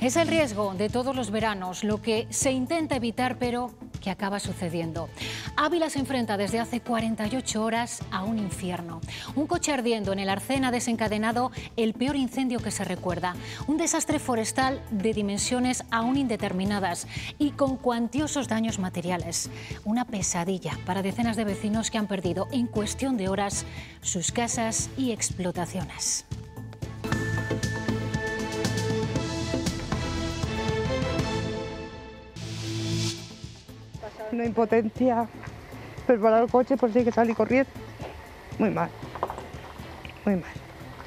Es el riesgo de todos los veranos, lo que se intenta evitar, pero que acaba sucediendo. Ávila se enfrenta desde hace 48 horas a un infierno. Un coche ardiendo en el Arcén ha desencadenado el peor incendio que se recuerda. Un desastre forestal de dimensiones aún indeterminadas y con cuantiosos daños materiales. Una pesadilla para decenas de vecinos que han perdido en cuestión de horas sus casas y explotaciones. Una impotencia, preparar el coche por si hay que salir corriendo. Muy mal, muy mal.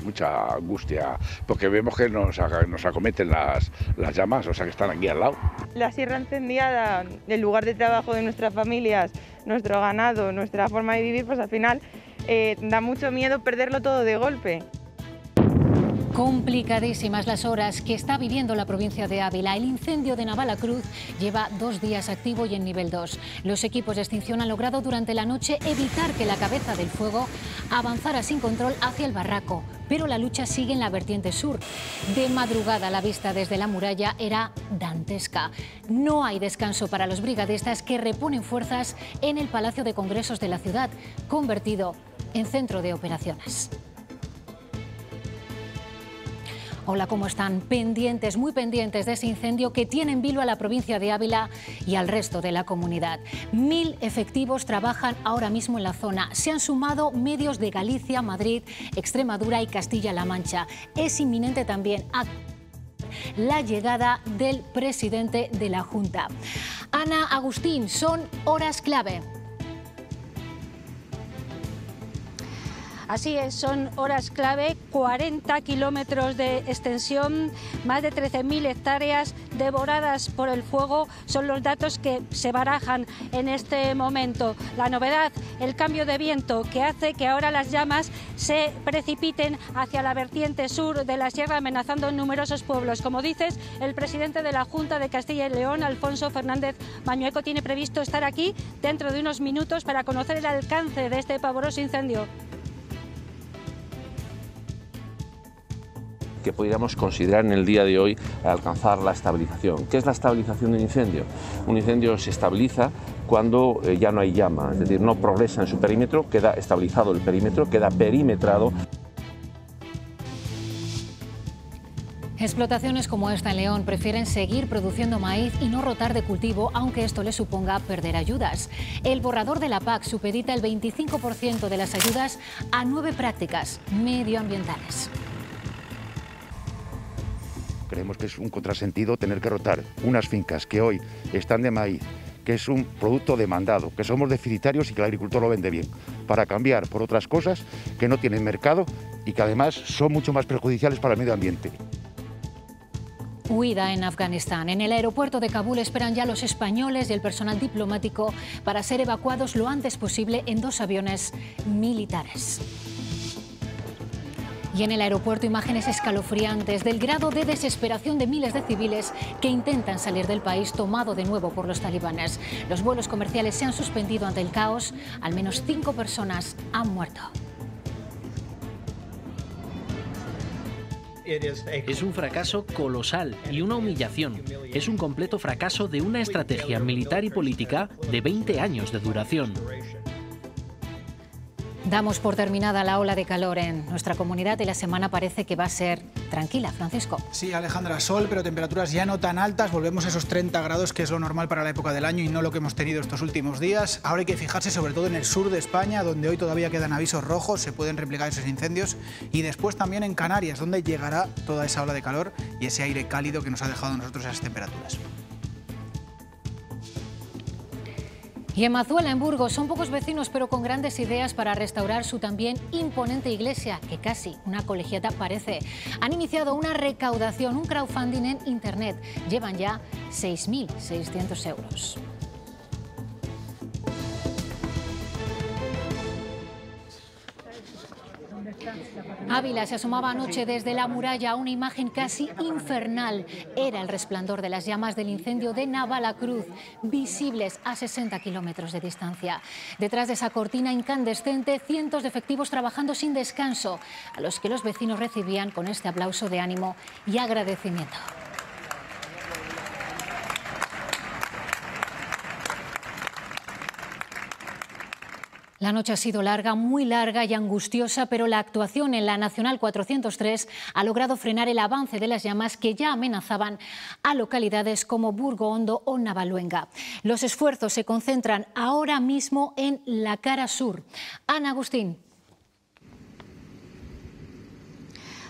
Mucha angustia, porque vemos que nos, nos acometen las, las llamas, o sea que están aquí al lado. La sierra incendiada, el lugar de trabajo de nuestras familias, nuestro ganado, nuestra forma de vivir, pues al final eh, da mucho miedo perderlo todo de golpe. Complicadísimas las horas que está viviendo la provincia de Ávila. El incendio de Navalacruz lleva dos días activo y en nivel 2. Los equipos de extinción han logrado durante la noche evitar que la cabeza del fuego avanzara sin control hacia el barraco, pero la lucha sigue en la vertiente sur. De madrugada la vista desde la muralla era dantesca. No hay descanso para los brigadistas que reponen fuerzas en el Palacio de Congresos de la ciudad, convertido en centro de operaciones. Hola, ¿cómo están? Pendientes, muy pendientes de ese incendio que tiene en vilo a la provincia de Ávila y al resto de la comunidad. Mil efectivos trabajan ahora mismo en la zona. Se han sumado medios de Galicia, Madrid, Extremadura y Castilla-La Mancha. Es inminente también la llegada del presidente de la Junta. Ana Agustín, son horas clave. Así es, son horas clave, 40 kilómetros de extensión, más de 13.000 hectáreas devoradas por el fuego, son los datos que se barajan en este momento. La novedad, el cambio de viento que hace que ahora las llamas se precipiten hacia la vertiente sur de la sierra, amenazando numerosos pueblos. Como dices, el presidente de la Junta de Castilla y León, Alfonso Fernández Mañueco, tiene previsto estar aquí dentro de unos minutos para conocer el alcance de este pavoroso incendio. Que podríamos considerar en el día de hoy alcanzar la estabilización. ¿Qué es la estabilización de un incendio? Un incendio se estabiliza cuando eh, ya no hay llama, es decir, no progresa en su perímetro, queda estabilizado el perímetro, queda perimetrado. Explotaciones como esta en León prefieren seguir produciendo maíz y no rotar de cultivo, aunque esto les suponga perder ayudas. El borrador de la PAC supedita el 25% de las ayudas a nueve prácticas medioambientales. Creemos que es un contrasentido tener que rotar unas fincas que hoy están de maíz, que es un producto demandado, que somos deficitarios y que el agricultor lo vende bien, para cambiar por otras cosas que no tienen mercado y que además son mucho más perjudiciales para el medio ambiente. Huida en Afganistán. En el aeropuerto de Kabul esperan ya los españoles y el personal diplomático para ser evacuados lo antes posible en dos aviones militares. Y en el aeropuerto imágenes escalofriantes del grado de desesperación de miles de civiles que intentan salir del país tomado de nuevo por los talibanes. Los vuelos comerciales se han suspendido ante el caos. Al menos cinco personas han muerto. Es un fracaso colosal y una humillación. Es un completo fracaso de una estrategia militar y política de 20 años de duración. Damos por terminada la ola de calor en nuestra comunidad y la semana parece que va a ser tranquila, Francisco. Sí, Alejandra, sol, pero temperaturas ya no tan altas. Volvemos a esos 30 grados, que es lo normal para la época del año y no lo que hemos tenido estos últimos días. Ahora hay que fijarse sobre todo en el sur de España, donde hoy todavía quedan avisos rojos, se pueden replicar esos incendios. Y después también en Canarias, donde llegará toda esa ola de calor y ese aire cálido que nos ha dejado a nosotros esas temperaturas. Y en Mazuela, en Burgos, son pocos vecinos pero con grandes ideas para restaurar su también imponente iglesia, que casi una colegiata parece. Han iniciado una recaudación, un crowdfunding en Internet. Llevan ya 6.600 euros. Ávila se asomaba anoche desde la muralla una imagen casi infernal. Era el resplandor de las llamas del incendio de Navalacruz, visibles a 60 kilómetros de distancia. Detrás de esa cortina incandescente, cientos de efectivos trabajando sin descanso, a los que los vecinos recibían con este aplauso de ánimo y agradecimiento. La noche ha sido larga, muy larga y angustiosa, pero la actuación en la Nacional 403 ha logrado frenar el avance de las llamas que ya amenazaban a localidades como Burgo Hondo o Navaluenga. Los esfuerzos se concentran ahora mismo en la cara sur. Ana Agustín.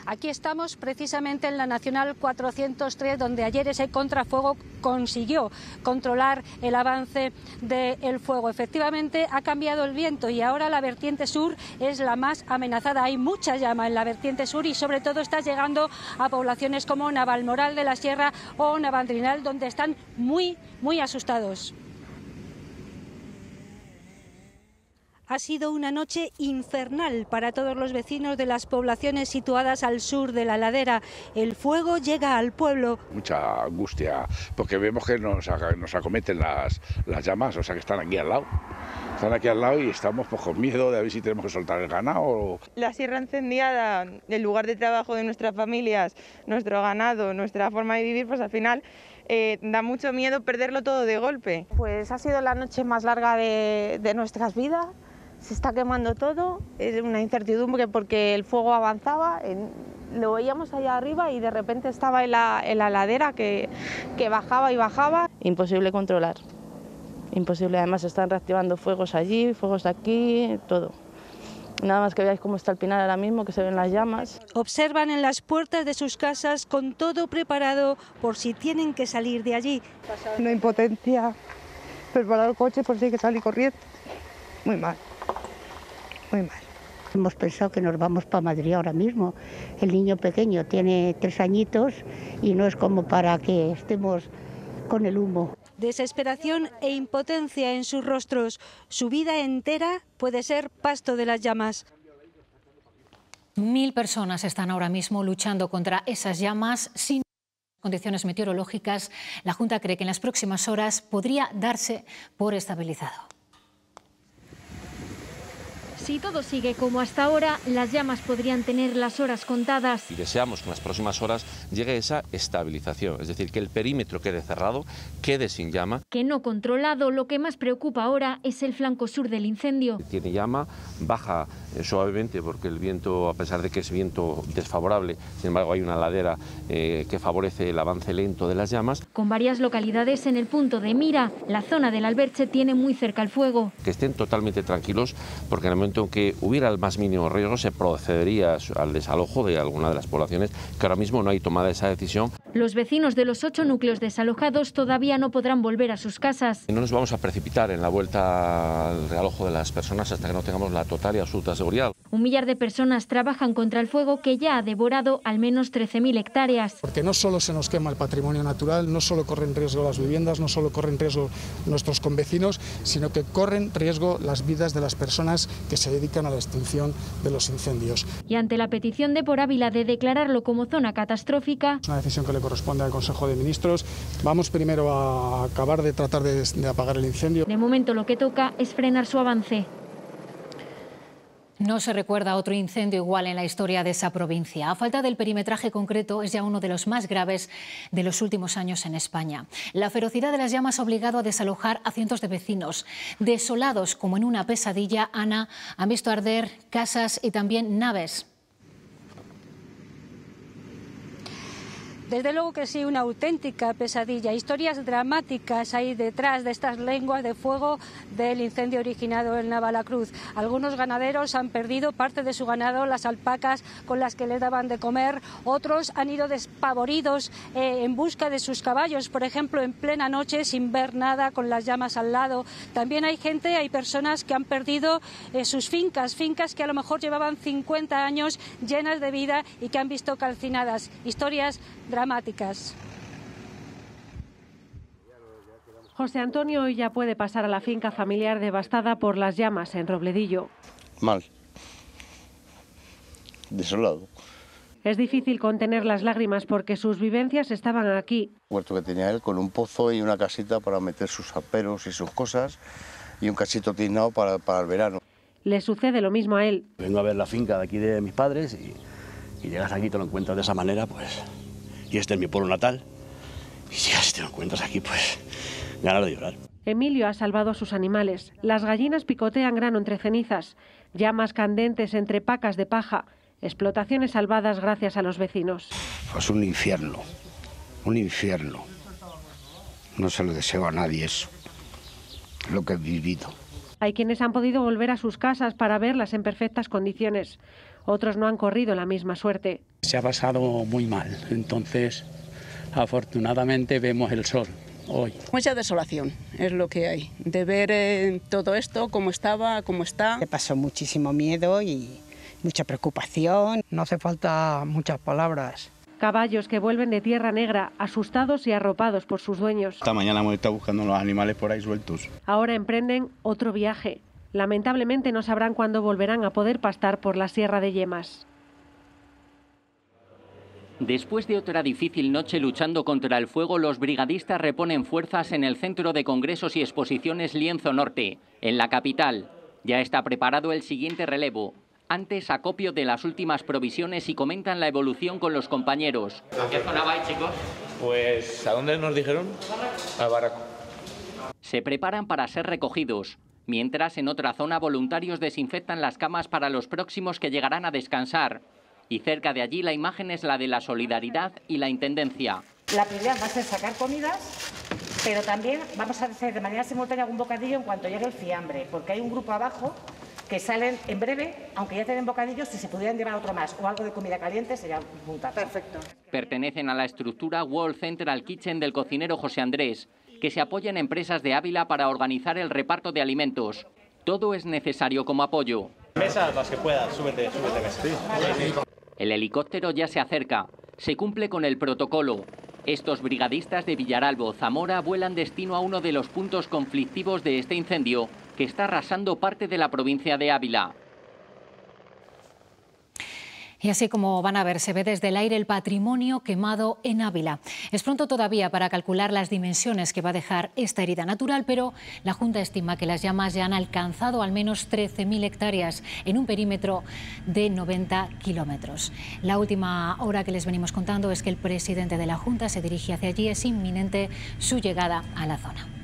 Aquí estamos precisamente en la Nacional 403, donde ayer ese contrafuego consiguió controlar el avance del fuego. Efectivamente, ha cambiado el viento y ahora la vertiente sur es la más amenazada. Hay mucha llama en la vertiente sur y sobre todo está llegando a poblaciones como Navalmoral de la Sierra o Navandrinal, donde están muy, muy asustados. Ha sido una noche infernal para todos los vecinos de las poblaciones situadas al sur de la ladera. El fuego llega al pueblo. Mucha angustia, porque vemos que nos, nos acometen las, las llamas, o sea que están aquí al lado. Están aquí al lado y estamos pues, con miedo de a ver si tenemos que soltar el ganado. La sierra incendiada, el lugar de trabajo de nuestras familias, nuestro ganado, nuestra forma de vivir, pues al final eh, da mucho miedo perderlo todo de golpe. Pues ha sido la noche más larga de, de nuestras vidas se está quemando todo, es una incertidumbre porque el fuego avanzaba, lo veíamos allá arriba y de repente estaba en la, en la ladera que, que bajaba y bajaba. Imposible controlar, imposible, además se están reactivando fuegos allí, fuegos aquí, todo. Nada más que veáis cómo está el pinar ahora mismo, que se ven las llamas. Observan en las puertas de sus casas con todo preparado por si tienen que salir de allí. Una impotencia, preparar el coche por si hay que salir corriendo. Muy mal muy mal. Hemos pensado que nos vamos para Madrid ahora mismo. El niño pequeño tiene tres añitos y no es como para que estemos con el humo. Desesperación e impotencia en sus rostros. Su vida entera puede ser pasto de las llamas. Mil personas están ahora mismo luchando contra esas llamas sin condiciones meteorológicas. La Junta cree que en las próximas horas podría darse por estabilizado. Si todo sigue como hasta ahora, las llamas podrían tener las horas contadas. Y deseamos que en las próximas horas llegue esa estabilización, es decir, que el perímetro quede cerrado, quede sin llama. Que no controlado, lo que más preocupa ahora es el flanco sur del incendio. Tiene llama, baja eh, suavemente porque el viento, a pesar de que es viento desfavorable, sin embargo hay una ladera eh, que favorece el avance lento de las llamas. Con varias localidades en el punto de mira, la zona del Alberche tiene muy cerca el fuego. Que estén totalmente tranquilos porque en el momento aunque hubiera el más mínimo riesgo, se procedería al desalojo de alguna de las poblaciones, que ahora mismo no hay tomada esa decisión. Los vecinos de los ocho núcleos desalojados todavía no podrán volver a sus casas. No nos vamos a precipitar en la vuelta al realojo de las personas hasta que no tengamos la total y absoluta seguridad. Un millar de personas trabajan contra el fuego que ya ha devorado al menos 13.000 hectáreas. Porque no solo se nos quema el patrimonio natural, no solo corren riesgo las viviendas, no solo corren riesgo nuestros convecinos, sino que corren riesgo las vidas de las personas que se dedican a la extinción de los incendios. Y ante la petición de Por Ávila de declararlo como zona catastrófica... Es una decisión que le corresponde al Consejo de Ministros. Vamos primero a acabar de tratar de, de apagar el incendio. De momento lo que toca es frenar su avance. No se recuerda otro incendio igual en la historia de esa provincia. A falta del perimetraje concreto, es ya uno de los más graves de los últimos años en España. La ferocidad de las llamas ha obligado a desalojar a cientos de vecinos. Desolados como en una pesadilla, Ana, han visto arder casas y también naves. Desde luego que sí, una auténtica pesadilla. Historias dramáticas hay detrás de estas lenguas de fuego del incendio originado en Navalacruz. Algunos ganaderos han perdido parte de su ganado, las alpacas con las que les daban de comer. Otros han ido despavoridos eh, en busca de sus caballos, por ejemplo, en plena noche sin ver nada, con las llamas al lado. También hay gente, hay personas que han perdido eh, sus fincas, fincas que a lo mejor llevaban 50 años llenas de vida y que han visto calcinadas. Historias dramáticas dramáticas. José Antonio hoy ya puede pasar a la finca familiar devastada por las llamas en Robledillo. Mal. Desolado. Es difícil contener las lágrimas porque sus vivencias estaban aquí. Huerto que tenía él con un pozo y una casita para meter sus aperos y sus cosas y un cachito tiznado para, para el verano. Le sucede lo mismo a él. Vengo a ver la finca de aquí de mis padres y, y llegas aquí y te lo encuentras de esa manera, pues y este es mi pueblo natal. Y si te lo encuentras aquí, pues ganas de llorar. Emilio ha salvado a sus animales. Las gallinas picotean grano entre cenizas, llamas candentes entre pacas de paja, explotaciones salvadas gracias a los vecinos. Pues un infierno, un infierno. No se lo deseo a nadie eso, lo que he vivido. Hay quienes han podido volver a sus casas para verlas en perfectas condiciones. Otros no han corrido la misma suerte. Se ha pasado muy mal, entonces afortunadamente vemos el sol hoy. Mucha desolación es lo que hay, de ver eh, todo esto, cómo estaba, cómo está. Se pasó muchísimo miedo y mucha preocupación. No hace falta muchas palabras. Caballos que vuelven de tierra negra, asustados y arropados por sus dueños. Esta mañana hemos estado buscando los animales por ahí sueltos. Ahora emprenden otro viaje. Lamentablemente no sabrán cuándo volverán a poder pastar por la Sierra de Yemas. Después de otra difícil noche luchando contra el fuego, los brigadistas reponen fuerzas en el Centro de Congresos y Exposiciones Lienzo Norte, en la capital. Ya está preparado el siguiente relevo. Antes acopio de las últimas provisiones y comentan la evolución con los compañeros. ¿A qué zona vais, chicos? Pues, ¿a dónde nos dijeron? Al barraco. Se preparan para ser recogidos. Mientras, en otra zona, voluntarios desinfectan las camas para los próximos que llegarán a descansar. Y cerca de allí la imagen es la de la solidaridad y la intendencia. La prioridad va a ser sacar comidas, pero también vamos a hacer de manera simultánea algún bocadillo en cuanto llegue el fiambre, porque hay un grupo abajo que salen en breve, aunque ya tienen bocadillos, si se pudieran llevar otro más o algo de comida caliente sería un Perfecto. Pertenecen a la estructura World Central Kitchen del cocinero José Andrés, que se apoya en empresas de Ávila para organizar el reparto de alimentos. Todo es necesario como apoyo. Mesas las que puedas, súbete, súbete mesa. El helicóptero ya se acerca. Se cumple con el protocolo. Estos brigadistas de Villaralbo, Zamora, vuelan destino a uno de los puntos conflictivos de este incendio que está arrasando parte de la provincia de Ávila. Y así como van a ver, se ve desde el aire el patrimonio quemado en Ávila. Es pronto todavía para calcular las dimensiones que va a dejar esta herida natural, pero la Junta estima que las llamas ya han alcanzado al menos 13.000 hectáreas en un perímetro de 90 kilómetros. La última hora que les venimos contando es que el presidente de la Junta se dirige hacia allí. Es inminente su llegada a la zona.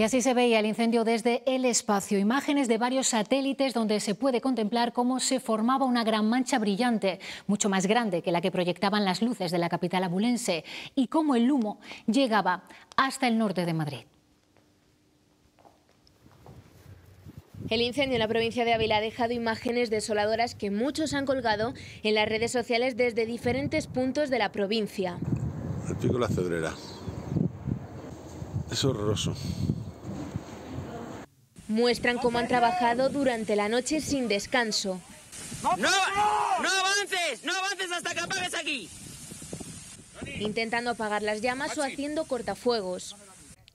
Y así se veía el incendio desde el espacio. Imágenes de varios satélites donde se puede contemplar cómo se formaba una gran mancha brillante, mucho más grande que la que proyectaban las luces de la capital abulense, y cómo el humo llegaba hasta el norte de Madrid. El incendio en la provincia de Ávila ha dejado imágenes desoladoras que muchos han colgado en las redes sociales desde diferentes puntos de la provincia. El pico de la cedrera. Es horroroso muestran cómo han trabajado durante la noche sin descanso. ¡No, no avances! ¡No avances hasta que apagues aquí! Intentando apagar las llamas o haciendo cortafuegos.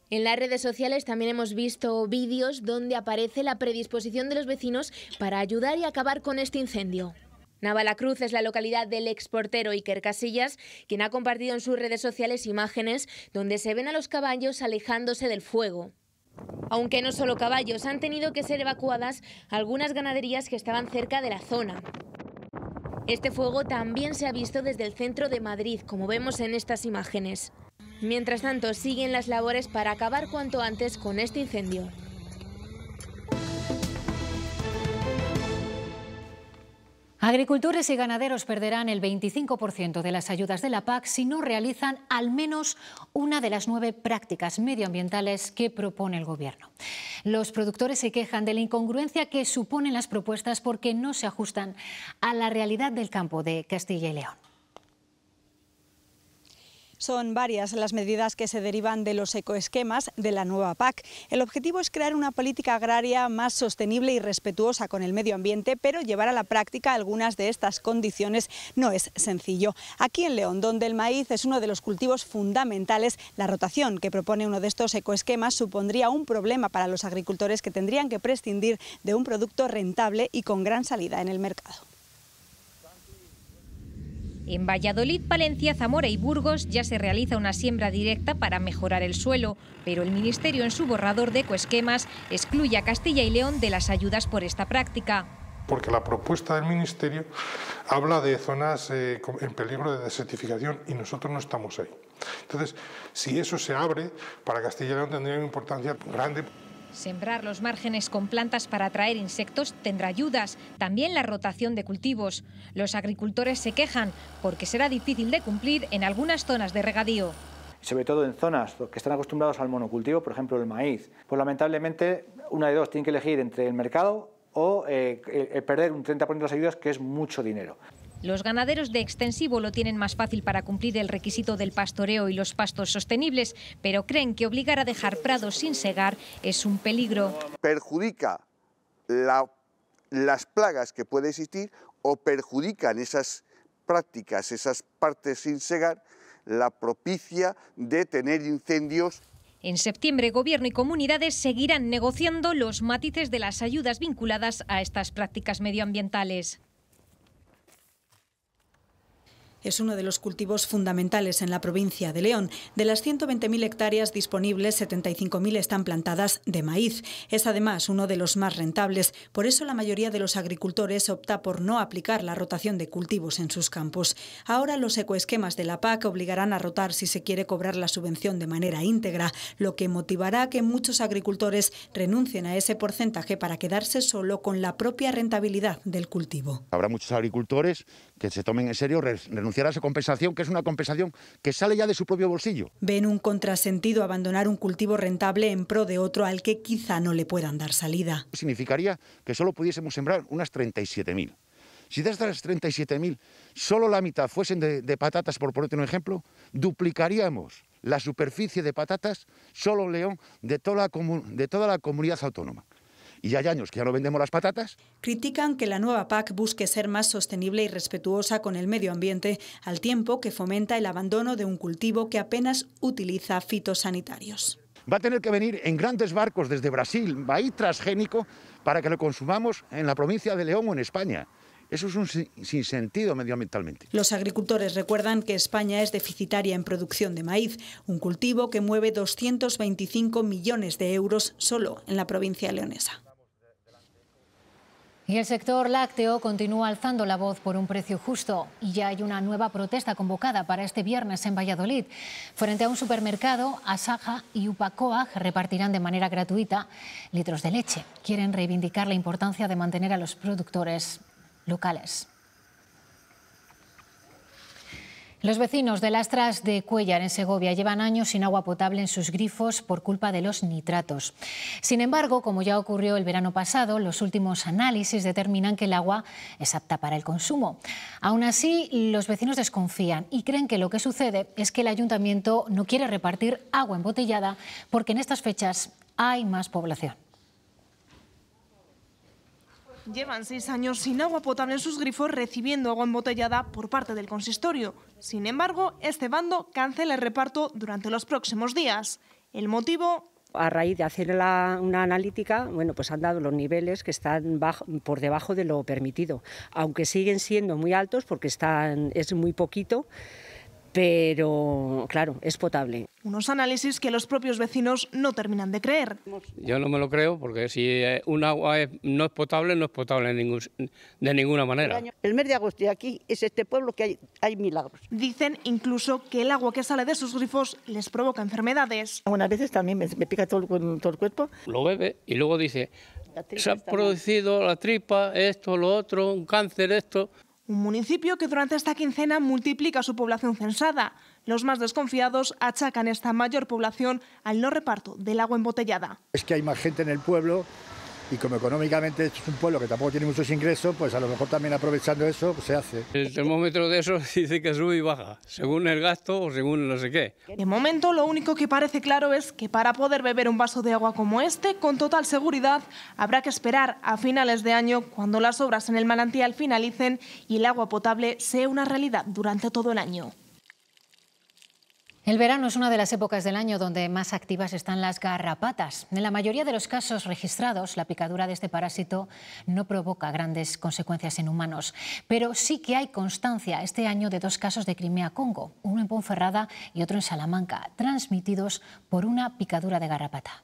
En las redes sociales también hemos visto vídeos donde aparece la predisposición de los vecinos para ayudar y acabar con este incendio. Navalacruz es la localidad del exportero Iker Casillas, quien ha compartido en sus redes sociales imágenes donde se ven a los caballos alejándose del fuego. Aunque no solo caballos, han tenido que ser evacuadas algunas ganaderías que estaban cerca de la zona. Este fuego también se ha visto desde el centro de Madrid, como vemos en estas imágenes. Mientras tanto, siguen las labores para acabar cuanto antes con este incendio. Agricultores y ganaderos perderán el 25% de las ayudas de la PAC si no realizan al menos una de las nueve prácticas medioambientales que propone el Gobierno. Los productores se quejan de la incongruencia que suponen las propuestas porque no se ajustan a la realidad del campo de Castilla y León. Son varias las medidas que se derivan de los ecoesquemas de la nueva PAC. El objetivo es crear una política agraria más sostenible y respetuosa con el medio ambiente, pero llevar a la práctica algunas de estas condiciones no es sencillo. Aquí en León, donde el maíz es uno de los cultivos fundamentales, la rotación que propone uno de estos ecoesquemas supondría un problema para los agricultores que tendrían que prescindir de un producto rentable y con gran salida en el mercado. En Valladolid, Palencia, Zamora y Burgos ya se realiza una siembra directa para mejorar el suelo, pero el Ministerio en su borrador de ecoesquemas excluye a Castilla y León de las ayudas por esta práctica. porque la propuesta del Ministerio habla de zonas eh, en peligro de desertificación y nosotros no estamos ahí. Entonces, si eso se abre, para Castilla y León tendría una importancia grande. Sembrar los márgenes con plantas para atraer insectos tendrá ayudas, también la rotación de cultivos. Los agricultores se quejan porque será difícil de cumplir en algunas zonas de regadío. Sobre todo en zonas que están acostumbrados al monocultivo, por ejemplo el maíz. Pues lamentablemente una de dos tienen que elegir entre el mercado o eh, perder un 30% de las ayudas, que es mucho dinero. Los ganaderos de extensivo lo tienen más fácil para cumplir el requisito del pastoreo y los pastos sostenibles, pero creen que obligar a dejar prados sin segar es un peligro. Perjudica las plagas que puede existir o perjudican esas prácticas, esas partes sin segar, la propicia de tener incendios en septiembre, Gobierno y comunidades seguirán negociando los matices de las ayudas vinculadas a estas prácticas medioambientales. Es uno de los cultivos fundamentales en la provincia de León. De las 120.000 hectáreas disponibles, 75.000 están plantadas de maíz. Es además uno de los más rentables. Por eso la mayoría de los agricultores opta por no aplicar la rotación de cultivos en sus campos. Ahora los ecoesquemas de la PAC obligarán a rotar si se quiere cobrar la subvención de manera íntegra, lo que motivará que muchos agricultores renuncien a ese porcentaje para quedarse solo con la propia rentabilidad del cultivo. Habrá muchos agricultores que se tomen en serio renunciar esa compensación, que es una compensación que sale ya de su propio bolsillo. Ven un contrasentido abandonar un cultivo rentable en pro de otro al que quizá no le puedan dar salida. Significaría que solo pudiésemos sembrar unas 37.000. Si de estas 37.000 solo la mitad fuesen de, de, patatas, por ponerte un ejemplo, duplicaríamos la superficie de patatas solo en León de toda la, de toda la comunidad autónoma y ya hay años que ya no vendemos las patatas. Critican que la nueva PAC busque ser más sostenible y respetuosa con el medio ambiente, al tiempo que fomenta el abandono de un cultivo que apenas utiliza fitosanitarios. Va a tener que venir en grandes barcos desde Brasil, maíz transgénico, para que lo consumamos en la provincia de León o en España. Eso es un sinsentido medioambientalmente. Los agricultores recuerdan que España es deficitaria en producción de maíz, un cultivo que mueve 225 millones de euros solo en la provincia leonesa. Y el sector lácteo continúa alzando la voz por un precio justo y ya hay una nueva protesta convocada para este viernes en Valladolid. Frente a un supermercado, Asaja y Upacoag repartirán de manera gratuita litros de leche. Quieren reivindicar la importancia de mantener a los productores locales. Los vecinos de Lastras de Cuellar, en Segovia, llevan años sin agua potable en sus grifos por culpa de los nitratos. Sin embargo, como ya ocurrió el verano pasado, los últimos análisis determinan que el agua es apta para el consumo. Aún así, los vecinos desconfían y creen que lo que sucede es que el ayuntamiento no quiere repartir agua embotellada porque en estas fechas hay más población. Llevan seis años sin agua potable en sus grifos recibiendo agua embotellada por parte del consistorio. Sin embargo, este bando cancela el reparto durante los próximos días. El motivo a raíz de hacer una analítica, bueno, pues han dado los niveles que están por debajo de lo permitido, aunque siguen siendo muy altos porque están, es muy poquito, pero claro, es potable. Unos análisis que los propios vecinos no terminan de creer. Yo no me lo creo porque si eh, un agua no es potable, no es potable de ninguna manera. El mes de agosto y aquí es este pueblo que hay, hay milagros. Dicen incluso que el agua que sale de sus grifos les provoca enfermedades. Algunas veces también me, pica todo el, todo el cuerpo. Lo bebe y luego dice, se ha producido la tripa, esto, lo otro, un cáncer, esto. Un municipio que durante esta quincena multiplica su población censada. Los más desconfiados achacan esta mayor población al no reparto del agua embotellada. Es que hay más gente en el pueblo y como económicamente es un pueblo que tampoco tiene muchos ingresos, pues a lo mejor también aprovechando eso pues se hace. El termómetro de eso dice que sube y baja, según el gasto o según no sé qué. De momento lo único que parece claro es que para poder beber un vaso de agua como este, con total seguridad, habrá que esperar a finales de año cuando las obras en el manantial finalicen y el agua potable sea una realidad durante todo el año. El verano es una de las épocas del año donde más activas están las garrapatas. En la mayoría de los casos registrados, la picadura de este parásito no provoca grandes consecuencias en humanos, pero sí que hay constancia este año de dos casos de Crimea-Congo, uno en Ponferrada y otro en Salamanca, transmitidos por una picadura de garrapata.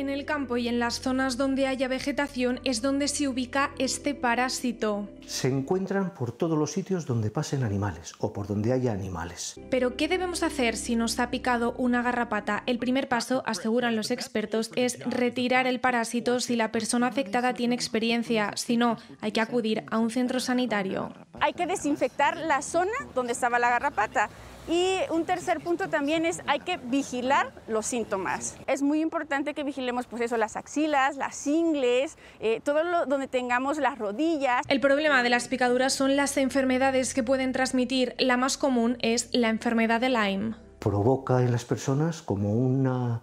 En el campo y en las zonas donde haya vegetación es donde se ubica este parásito. Se encuentran por todos los sitios donde pasen animales o por donde haya animales. Pero ¿qué debemos hacer si nos ha picado una garrapata? El primer paso, aseguran los expertos, es retirar el parásito si la persona afectada tiene experiencia. Si no, hay que acudir a un centro sanitario. Hay que desinfectar la zona donde estaba la garrapata. Y un tercer punto también es hay que vigilar los síntomas. Es muy importante que vigilemos pues eso, las axilas, las ingles, eh, todo lo, donde tengamos las rodillas. El problema de las picaduras son las enfermedades que pueden transmitir. La más común es la enfermedad de Lyme. Provoca en las personas como una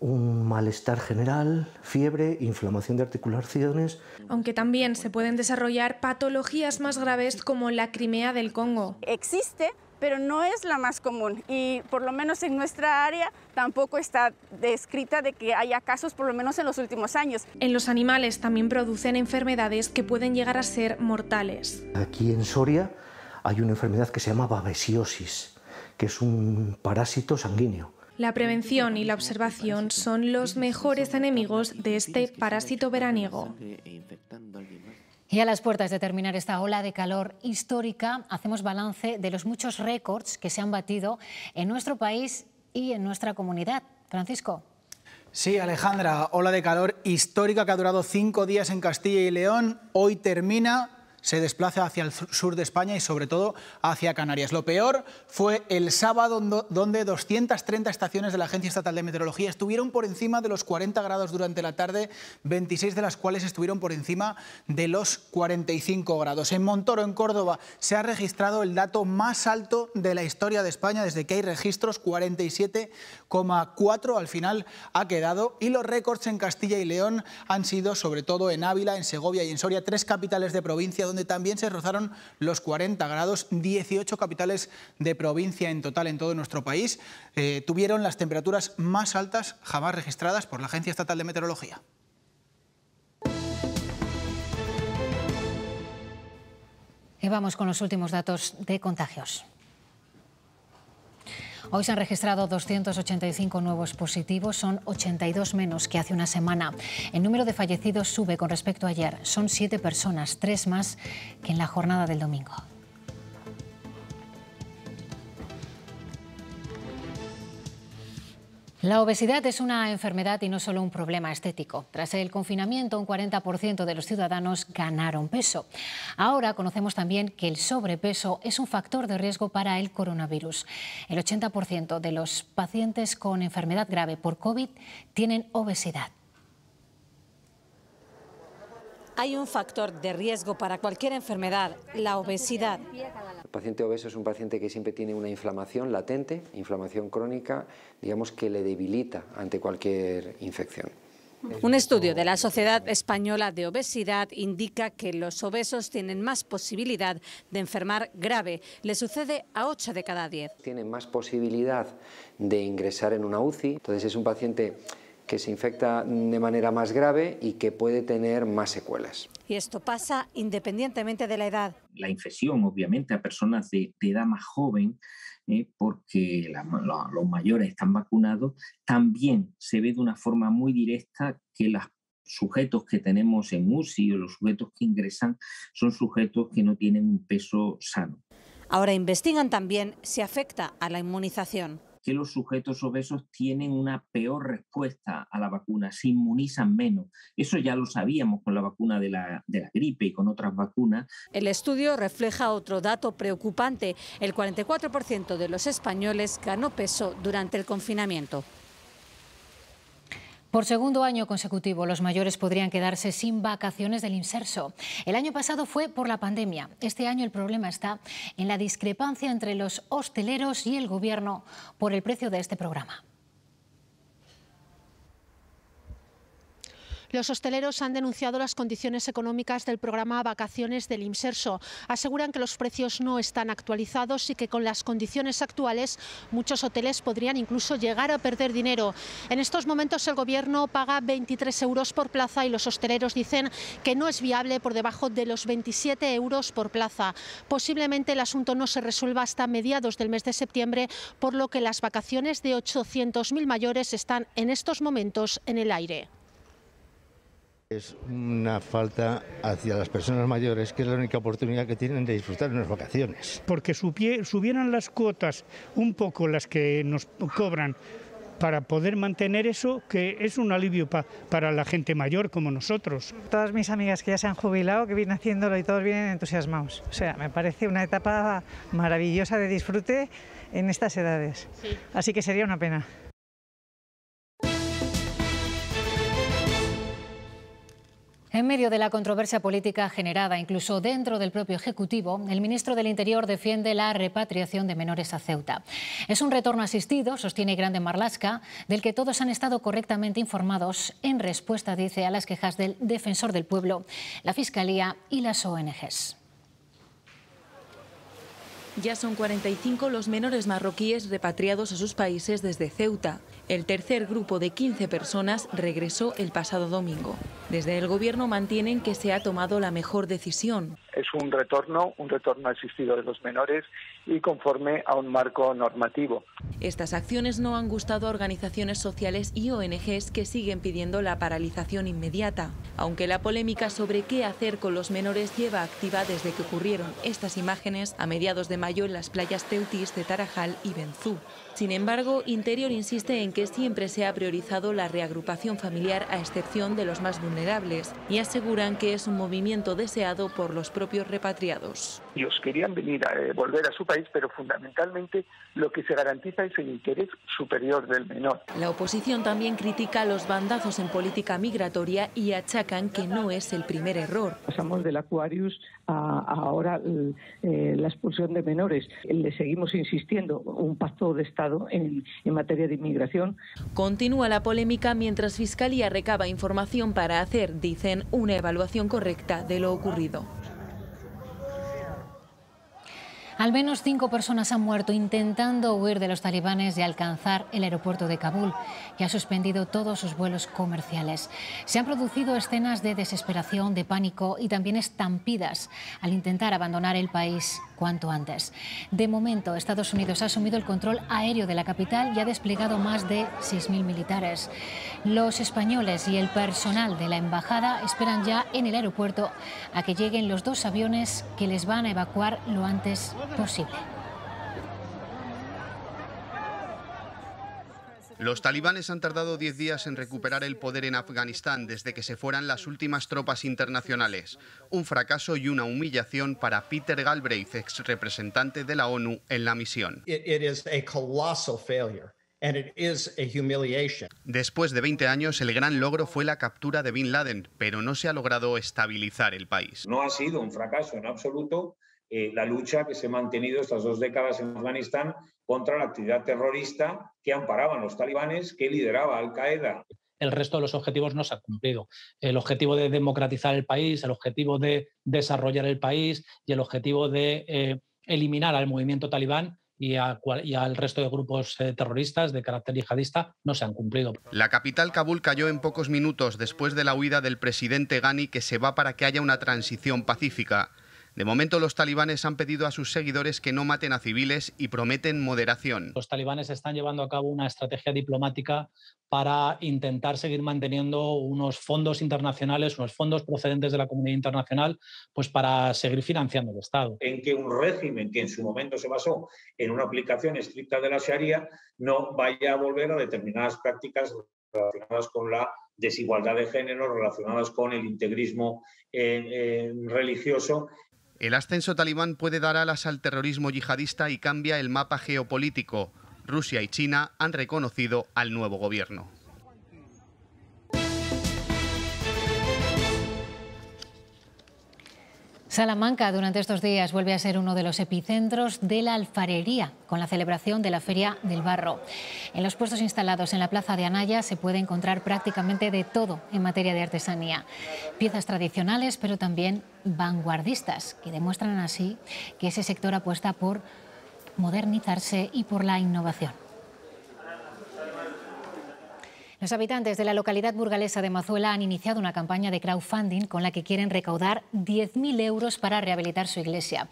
un malestar general, fiebre, inflamación de articulaciones. Aunque también se pueden desarrollar patologías más graves como la crimea del Congo. Existe, pero no es la más común y por lo menos en nuestra área tampoco está descrita de que haya casos por lo menos en los últimos años. En los animales también producen enfermedades que pueden llegar a ser mortales. Aquí en Soria hay una enfermedad que se llama babesiosis, que es un parásito sanguíneo. La prevención y la observación son los mejores enemigos de este parásito veraniego. Y a las puertas de terminar esta ola de calor histórica, hacemos balance de los muchos récords que se han batido en nuestro país y en nuestra comunidad. Francisco. Sí, Alejandra, ola de calor histórica que ha durado cinco días en Castilla y León. Hoy termina se desplaza hacia el sur de España y sobre todo hacia Canarias. Lo peor fue el sábado donde 230 estaciones de la Agencia Estatal de Meteorología estuvieron por encima de los 40 grados durante la tarde, 26 de las cuales estuvieron por encima de los 45 grados. En Montoro, en Córdoba, se ha registrado el dato más alto de la historia de España desde que hay registros, 47,4 al final ha quedado y los récords en Castilla y León han sido sobre todo en Ávila, en Segovia y en Soria, tres capitales de provincia donde también se rozaron los 40 grados, 18 capitales de provincia en total en todo nuestro país eh, tuvieron las temperaturas más altas jamás registradas por la Agencia Estatal de Meteorología. Y vamos con los últimos datos de contagios. Hoy se han registrado 285 nuevos positivos, son 82 menos que hace una semana. El número de fallecidos sube con respecto a ayer, son siete personas, tres más que en la jornada del domingo. La obesidad es una enfermedad y no solo un problema estético. Tras el confinamiento, un 40% de los ciudadanos ganaron peso. Ahora conocemos también que el sobrepeso es un factor de riesgo para el coronavirus. El 80% de los pacientes con enfermedad grave por COVID tienen obesidad. Hay un factor de riesgo para cualquier enfermedad, la obesidad. El paciente obeso es un paciente que siempre tiene una inflamación latente, inflamación crónica, digamos que le debilita ante cualquier infección. Un estudio de la Sociedad Española de Obesidad indica que los obesos tienen más posibilidad de enfermar grave. Le sucede a 8 de cada 10. Tienen más posibilidad de ingresar en una UCI. Entonces es un paciente que se infecta de manera más grave y que puede tener más secuelas. Y esto pasa independientemente de la edad. La infección, obviamente, a personas de, edad más joven, eh, porque los mayores están vacunados, también se ve de una forma muy directa que los sujetos que tenemos en UCI o los sujetos que ingresan son sujetos que no tienen un peso sano. Ahora investigan también si afecta a la inmunización que los sujetos obesos tienen una peor respuesta a la vacuna, se inmunizan menos. Eso ya lo sabíamos con la vacuna de la, de la gripe y con otras vacunas. El estudio refleja otro dato preocupante. El 44% de los españoles ganó peso durante el confinamiento. Por segundo año consecutivo, los mayores podrían quedarse sin vacaciones del inserso. El año pasado fue por la pandemia. Este año el problema está en la discrepancia entre los hosteleros y el Gobierno por el precio de este programa. Los hosteleros han denunciado las condiciones económicas del programa Vacaciones del Imserso. Aseguran que los precios no están actualizados y que con las condiciones actuales muchos hoteles podrían incluso llegar a perder dinero. En estos momentos el Gobierno paga 23 euros por plaza y los hosteleros dicen que no es viable por debajo de los 27 euros por plaza. Posiblemente el asunto no se resuelva hasta mediados del mes de septiembre, por lo que las vacaciones de 800.000 mayores están en estos momentos en el aire. Es una falta hacia las personas mayores, que es la única oportunidad que tienen de disfrutar de unas vacaciones. Porque subieran las cuotas un poco las que nos cobran para poder mantener eso, que es un alivio para la gente mayor como nosotros. Todas mis amigas que ya se han jubilado, que vienen haciéndolo y todos vienen entusiasmados. O sea, me parece una etapa maravillosa de disfrute en estas edades. Así que sería una pena. En medio de la controversia política generada incluso dentro del propio Ejecutivo, el ministro del Interior defiende la repatriación de menores a Ceuta. Es un retorno asistido, sostiene Grande Marlasca, del que todos han estado correctamente informados en respuesta, dice, a las quejas del defensor del pueblo, la Fiscalía y las ONGs. Ya son 45 los menores marroquíes repatriados a sus países desde Ceuta. El tercer grupo de 15 personas regresó el pasado domingo. Desde el Gobierno mantienen que se ha tomado la mejor decisión. Es un retorno, un retorno asistido de los menores y conforme a un marco normativo. Estas acciones no han gustado a organizaciones sociales y ONGs que siguen pidiendo la paralización inmediata, aunque la polémica sobre qué hacer con los menores lleva activa desde que ocurrieron estas imágenes a mediados de mayo en las playas Teutis de Tarajal y Benzú. Sin embargo, Interior insiste en que siempre se ha priorizado la reagrupación familiar a excepción de los más vulnerables y aseguran que es un movimiento deseado por los propios repatriados. Ellos querían venir a eh, volver a su país, pero fundamentalmente lo que se garantiza es el interés superior del menor. La oposición también critica los bandazos en política migratoria y achacan que no es el primer error. Pasamos del Aquarius a, ahora eh, la expulsión de menores. Le seguimos insistiendo un pacto de Estado en, en materia de inmigración. Continúa la polémica mientras Fiscalía recaba información para hacer, dicen, una evaluación correcta de lo ocurrido. Al menos cinco personas han muerto intentando huir de los talibanes y alcanzar el aeropuerto de Kabul, que ha suspendido todos sus vuelos comerciales. Se han producido escenas de desesperación, de pánico y también estampidas al intentar abandonar el país cuanto antes. De momento, Estados Unidos ha asumido el control aéreo de la capital y ha desplegado más de 6.000 militares. Los españoles y el personal de la embajada esperan ya en el aeropuerto a que lleguen los dos aviones que les van a evacuar lo antes posible. Los talibanes han tardado 10 días en recuperar el poder en Afganistán desde que se fueran las últimas tropas internacionales. Un fracaso y una humillación para Peter Galbraith, ex representante de la ONU en la misión. Después de 20 años, el gran logro fue la captura de Bin Laden, pero no se ha logrado estabilizar el país. No ha sido un fracaso en absoluto eh, la lucha que se ha mantenido estas dos décadas en Afganistán contra la actividad terrorista que amparaban los talibanes, que lideraba Al-Qaeda. El resto de los objetivos no se han cumplido. El objetivo de democratizar el país, el objetivo de desarrollar el país y el objetivo de eh, eliminar al movimiento talibán y, al resto de grupos eh, terroristas de carácter yihadista no se han cumplido. La capital Kabul cayó en pocos minutos después de la huida del presidente Ghani que se va para que haya una transición pacífica. De momento, los talibanes han pedido a sus seguidores que no maten a civiles y prometen moderación. Los talibanes están llevando a cabo una estrategia diplomática para intentar seguir manteniendo unos fondos internacionales, unos fondos procedentes de la comunidad internacional, pues para seguir financiando el Estado. En que un régimen que en su momento se basó en una aplicación estricta de la Sharia no vaya a volver a determinadas prácticas relacionadas con la desigualdad de género, relacionadas con el integrismo eh, eh, religioso el ascenso talibán puede dar alas al terrorismo yihadista y cambia el mapa geopolítico. Rusia y China han reconocido al nuevo gobierno. Salamanca durante estos días vuelve a ser uno de los epicentros de la alfarería, con la celebración de la Feria del Barro. En los puestos instalados en la Plaza de Anaya se puede encontrar prácticamente de todo en materia de artesanía. Piezas tradicionales, pero también vanguardistas, que demuestran así que ese sector apuesta por modernizarse y por la innovación. Los habitantes de la localidad burgalesa de Mazuela han iniciado una campaña de crowdfunding con la que quieren recaudar 10.000 euros para rehabilitar su iglesia.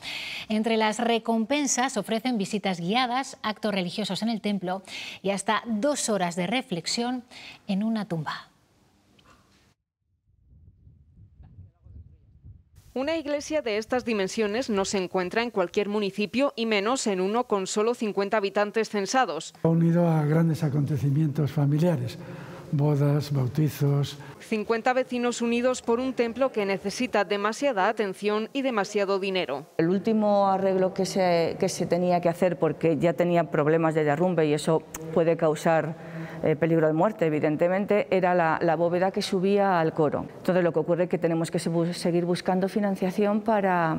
Entre las recompensas ofrecen visitas guiadas, actos religiosos en el templo y hasta dos horas de reflexión en una tumba. Una iglesia de estas dimensiones no se encuentra en cualquier municipio y menos en uno con solo 50 habitantes censados. Ha unido a grandes acontecimientos familiares, bodas, bautizos. 50 vecinos unidos por un templo que necesita demasiada atención y demasiado dinero. El último arreglo que se, que se tenía que hacer, porque ya tenía problemas de derrumbe y eso puede causar eh, peligro de muerte, evidentemente, era la, la, bóveda que subía al coro. Entonces lo que ocurre es que tenemos que seguir buscando financiación para,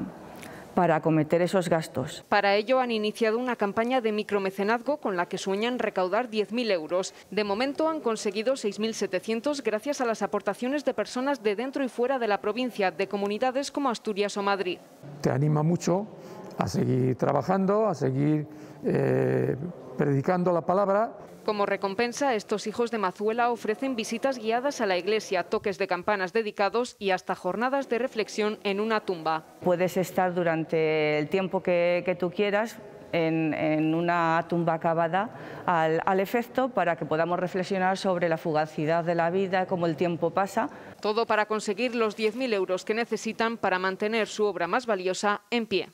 para acometer esos gastos. Para ello han iniciado una campaña de micromecenazgo con la que sueñan recaudar 10.000 euros. De momento han conseguido 6.700 gracias a las aportaciones de personas de dentro y fuera de la provincia, de comunidades como Asturias o Madrid. Te anima mucho a seguir trabajando, a seguir eh, predicando la palabra como recompensa, estos hijos de Mazuela ofrecen visitas guiadas a la iglesia, toques de campanas dedicados y hasta jornadas de reflexión en una tumba. Puedes estar durante el tiempo que, que tú quieras en, en, una tumba acabada al, al, efecto para que podamos reflexionar sobre la fugacidad de la vida, cómo el tiempo pasa. Todo para conseguir los 10.000 euros que necesitan para mantener su obra más valiosa en pie.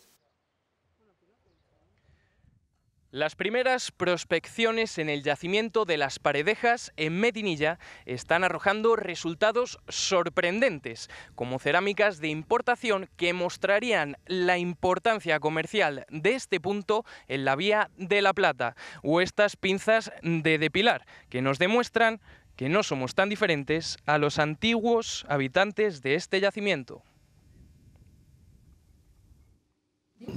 Las primeras prospecciones en el yacimiento de las Paredejas en Medinilla están arrojando resultados sorprendentes, como cerámicas de importación que mostrarían la importancia comercial de este punto en la vía de la Plata, o estas pinzas de depilar, que nos demuestran que no somos tan diferentes a los antiguos habitantes de este yacimiento.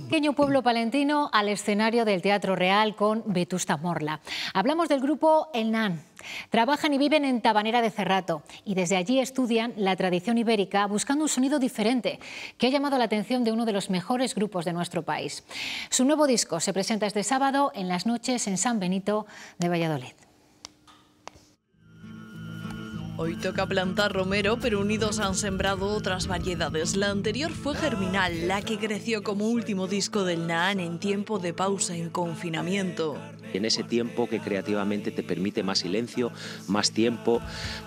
Pequeño pueblo palentino al escenario del Teatro Real con Vetusta Morla. Hablamos del grupo El Nan. Trabajan y viven en Tabanera de Cerrato y desde allí estudian la tradición ibérica buscando un sonido diferente que ha llamado la atención de uno de los mejores grupos de nuestro país. Su nuevo disco se presenta este sábado en las noches en San Benito de Valladolid. Hoy toca plantar romero, pero unidos han sembrado otras variedades. La anterior fue Germinal, la que creció como último disco del Naan en tiempo de pausa en confinamiento. En ese tiempo que creativamente te permite más silencio, más tiempo,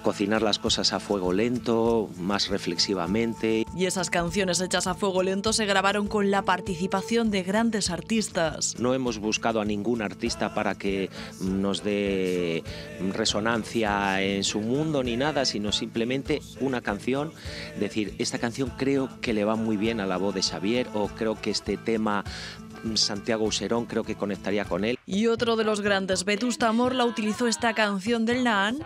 cocinar las cosas a fuego lento, más reflexivamente. Y esas canciones hechas a fuego lento se grabaron con la participación de grandes artistas. No hemos buscado a ningún artista para que nos dé resonancia en su mundo ni nada, sino simplemente una canción, decir, esta canción creo que le va muy bien a la voz de Xavier o creo que este tema Santiago Userón creo que conectaría con él. Y otro de los grandes, Vetusta Amor, utilizó esta canción del Naan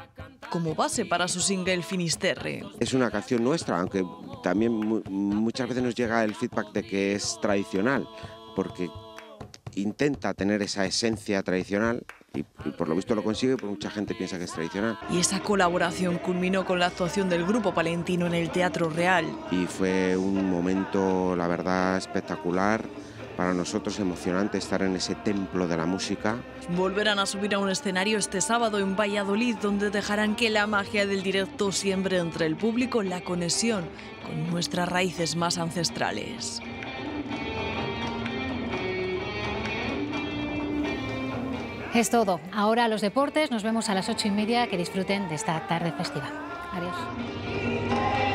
como base para su single Finisterre. Es una canción nuestra, aunque también muchas veces nos llega el feedback de que es tradicional, porque intenta tener esa esencia tradicional y, por lo visto lo consigue, pues mucha gente piensa que es tradicional. Y esa colaboración culminó con la actuación del grupo palentino en el Teatro Real. Y fue un momento, la verdad, espectacular para nosotros emocionante estar en ese templo de la música. Volverán a subir a un escenario este sábado en Valladolid, donde dejarán que la magia del directo siembre entre el público la conexión con nuestras raíces más ancestrales. Es todo. Ahora los deportes. Nos vemos a las ocho y media. Que disfruten de esta tarde festiva. Adiós.